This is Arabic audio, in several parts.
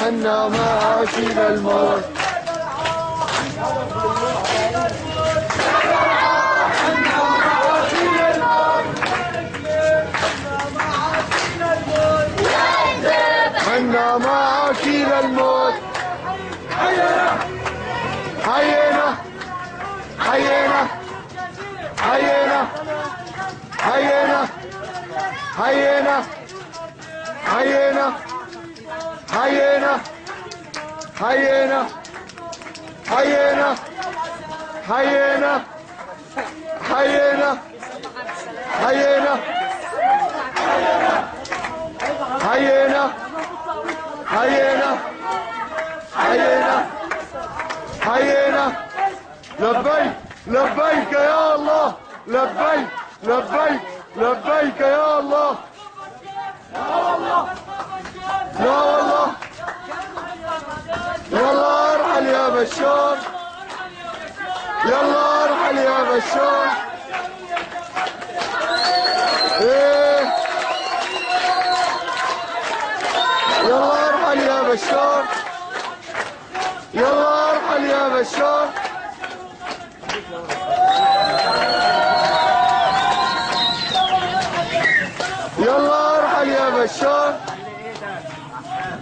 حنا ماشي للموت حنا معاكي للموت حينا حينا حينا حينا حينا حينا حينا حينا حينا حينا حينا حينا حينا حينا حينا حينا حينا لبيك لبيك يا الله لبيك لبيك لبيك يا الله لا والله يلا ارحل يا بشار يلا ارحل يا بشار إيه يلا ارحل يا بشار يلا ارحل يا بشار يلا ارحل يا بشار.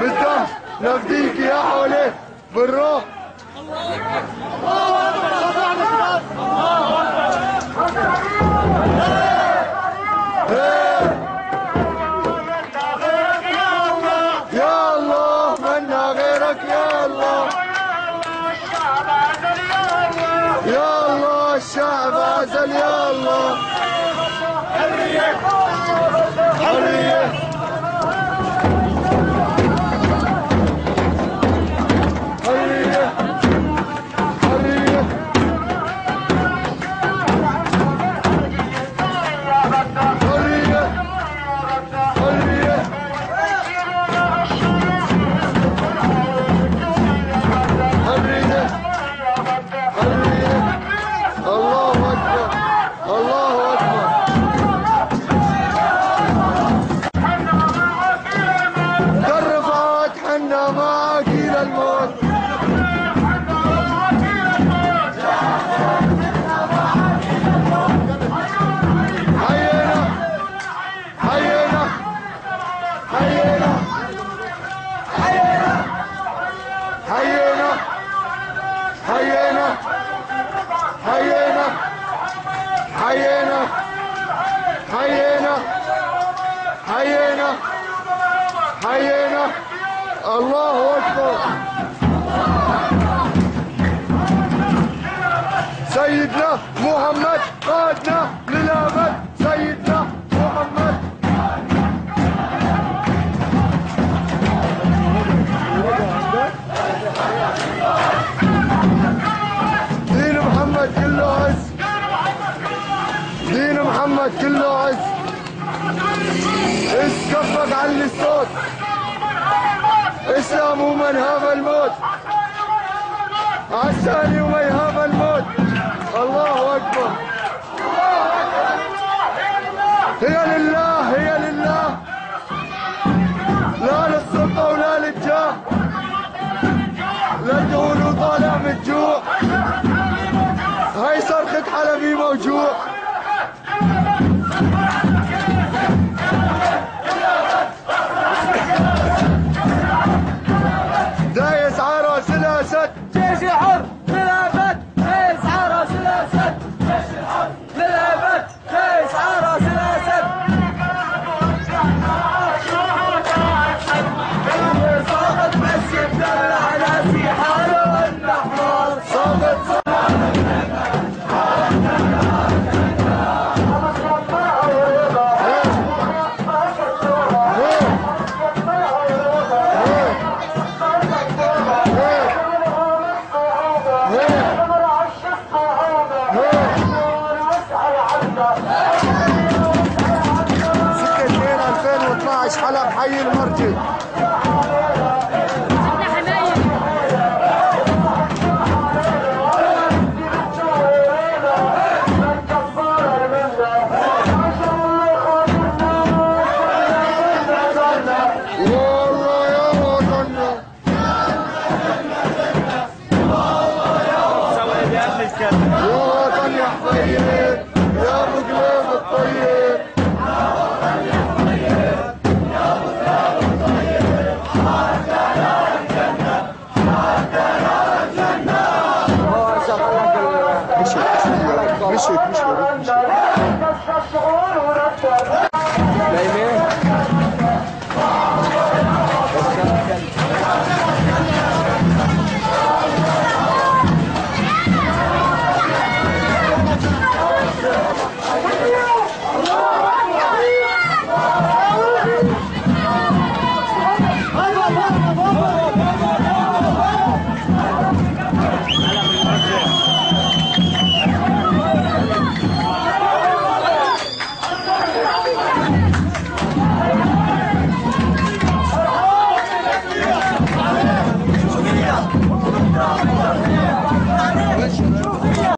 بالدم نفديك يا حولي. بالروح. إيه. يا الله منا غيرك الله. يا الله الشعب عزل يا الله. حينا الله أكبر. سيدنا محمد قادنا للابد سيدنا محمد. دين محمد كله عز. دين محمد كله عز. اسكفك علي الصوت اسلام ومن هاب الموت. عساني ومن هاب الموت. 6 2 2012 حلب حي المرجي sökmüş.